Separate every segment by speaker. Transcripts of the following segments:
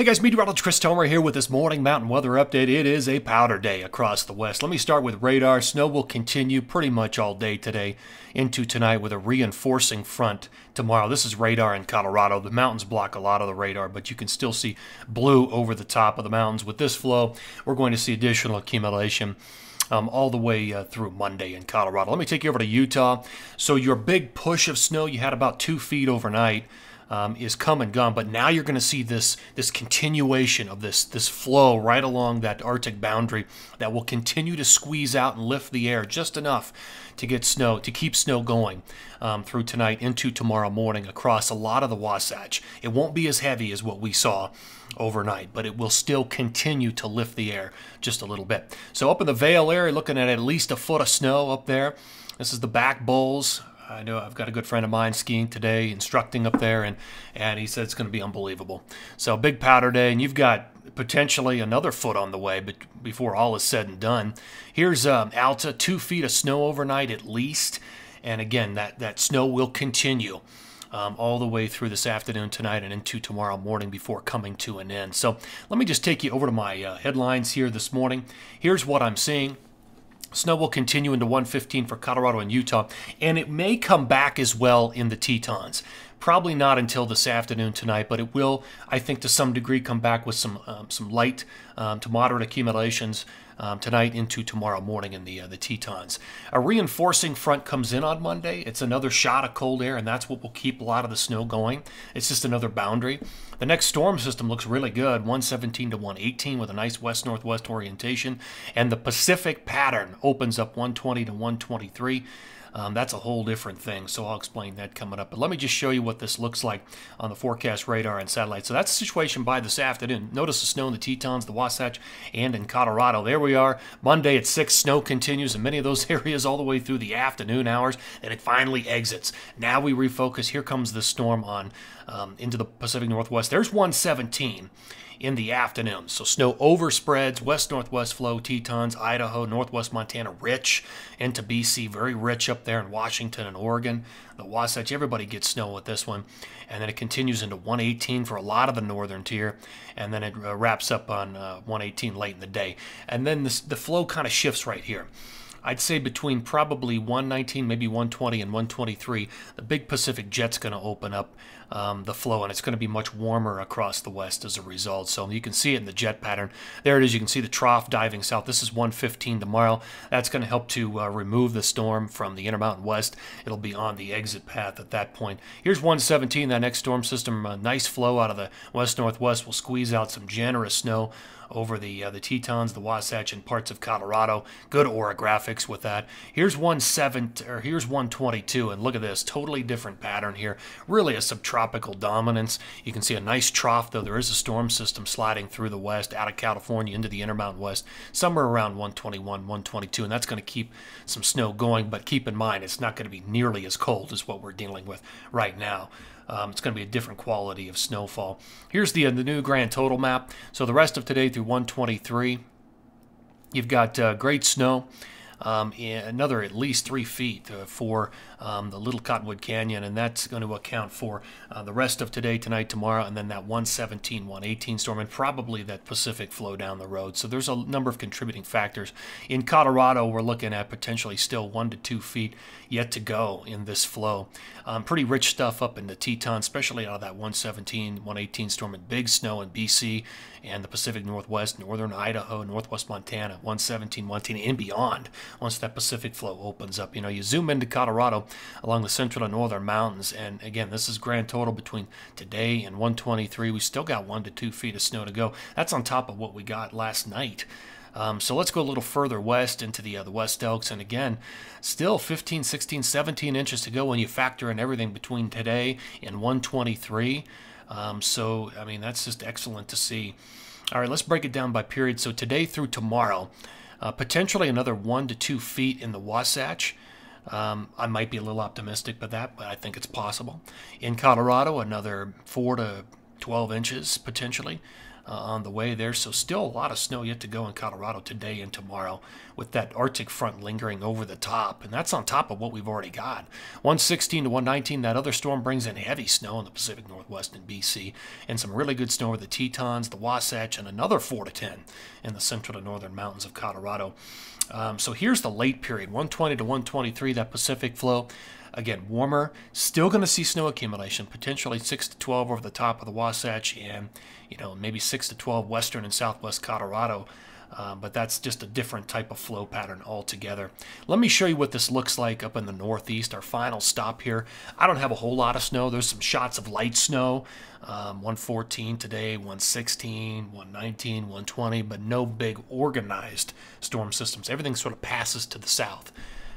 Speaker 1: Hey guys, meteorologist Chris Tomer here with this morning mountain weather update. It is a powder day across the west. Let me start with radar. Snow will continue pretty much all day today into tonight with a reinforcing front tomorrow. This is radar in Colorado. The mountains block a lot of the radar, but you can still see blue over the top of the mountains. With this flow, we're going to see additional accumulation. Um, all the way uh, through Monday in Colorado. Let me take you over to Utah. So, your big push of snow, you had about two feet overnight um, is come and gone. But now you're going to see this this continuation of this this flow right along that Arctic boundary that will continue to squeeze out and lift the air just enough to get snow to keep snow going um, through tonight into tomorrow morning across a lot of the Wasatch. It won't be as heavy as what we saw overnight, but it will still continue to lift the air just a little bit. So up in the Vail area, looking at at least a foot of snow up there. This is the back bowls I know I've got a good friend of mine skiing today, instructing up there, and and he said it's going to be unbelievable. So big powder day, and you've got potentially another foot on the way, but before all is said and done, here's um, Alta, two feet of snow overnight at least, and again that that snow will continue. Um, all the way through this afternoon, tonight, and into tomorrow morning before coming to an end. So, let me just take you over to my uh, headlines here this morning. Here's what I'm seeing. Snow will continue into 115 for Colorado and Utah, and it may come back as well in the Tetons. Probably not until this afternoon tonight, but it will, I think, to some degree, come back with some um, some light um, to moderate accumulations um, tonight into tomorrow morning in the uh, the Tetons. A reinforcing front comes in on Monday. It's another shot of cold air, and that's what will keep a lot of the snow going. It's just another boundary. The next storm system looks really good, 117 to 118 with a nice west northwest orientation, and the Pacific pattern opens up 120 to 123. Um, that's a whole different thing, so I'll explain that coming up. But let me just show you what this looks like on the forecast radar and satellite. So that's the situation by this afternoon. Notice the snow in the Tetons, the Wasatch, and in Colorado. There we are. Monday at 6, snow continues in many of those areas all the way through the afternoon hours, and it finally exits. Now we refocus. Here comes the storm on um, into the Pacific Northwest. There's 117 in the afternoon. So snow overspreads, west northwest flow, Tetons, Idaho, northwest Montana, rich into BC, very rich up there in Washington and Oregon. The Wasatch, everybody gets snow with this one. And then it continues into 118 for a lot of the northern tier. And then it uh, wraps up on uh, 118 late in the day. And then this, the flow kind of shifts right here. I'd say between probably 119, maybe 120 and 123, the big Pacific jet's going to open up um, the flow, and it's going to be much warmer across the west as a result. So you can see it in the jet pattern. There it is. You can see the trough diving south. This is 115 tomorrow. That's going to help to uh, remove the storm from the Intermountain West. It'll be on the exit path at that point. Here's 117, that next storm system. A nice flow out of the west northwest will squeeze out some generous snow over the uh, the Tetons, the Wasatch, and parts of Colorado. Good orographics with that. Here's one seven or here's 122, and look at this, totally different pattern here. Really a subtropical dominance. You can see a nice trough, though there is a storm system sliding through the west, out of California into the Intermountain West, somewhere around 121, 122, and that's going to keep some snow going. But keep in mind, it's not going to be nearly as cold as what we're dealing with right now. Um, it's going to be a different quality of snowfall. Here's the, uh, the new grand total map. So the rest of today through 123, you've got uh, great snow um, another at least three feet uh, for um, the Little Cottonwood Canyon, and that's going to account for uh, the rest of today, tonight, tomorrow, and then that 117, 118 storm, and probably that Pacific flow down the road. So there's a number of contributing factors. In Colorado, we're looking at potentially still one to two feet yet to go in this flow. Um, pretty rich stuff up in the Teton, especially out of that 117, 118 storm, and big snow in BC and the Pacific Northwest, northern Idaho, northwest Montana, 117, 118, and beyond once that Pacific flow opens up. You know, you zoom into Colorado along the central and northern mountains, and again, this is grand total between today and 123. We still got one to two feet of snow to go. That's on top of what we got last night. Um, so let's go a little further west into the, uh, the West Elks. And again, still 15, 16, 17 inches to go when you factor in everything between today and 123. Um, so, I mean, that's just excellent to see. All right, let's break it down by period. So today through tomorrow, uh, potentially another one to two feet in the Wasatch. Um, I might be a little optimistic about that, but I think it's possible. In Colorado, another four to 12 inches potentially uh, on the way there. So still a lot of snow yet to go in Colorado today and tomorrow with that Arctic front lingering over the top. And that's on top of what we've already got. 116 to 119, that other storm brings in heavy snow in the Pacific Northwest and BC and some really good snow over the Tetons, the Wasatch, and another 4 to 10 in the central to northern mountains of Colorado. Um, so here's the late period 120 to 123, that Pacific flow. Again, warmer, still going to see snow accumulation, potentially 6 to 12 over the top of the Wasatch and, you know, maybe 6 to 12 western and southwest Colorado. Um, but that's just a different type of flow pattern altogether. Let me show you what this looks like up in the northeast, our final stop here. I don't have a whole lot of snow. There's some shots of light snow, um, 114 today, 116, 119, 120, but no big organized storm systems. Everything sort of passes to the south.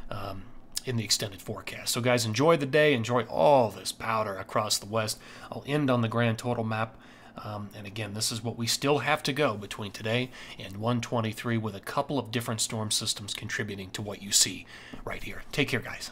Speaker 1: Um, in the extended forecast. So, guys, enjoy the day. Enjoy all this powder across the west. I'll end on the grand total map. Um, and again, this is what we still have to go between today and 123 with a couple of different storm systems contributing to what you see right here. Take care, guys.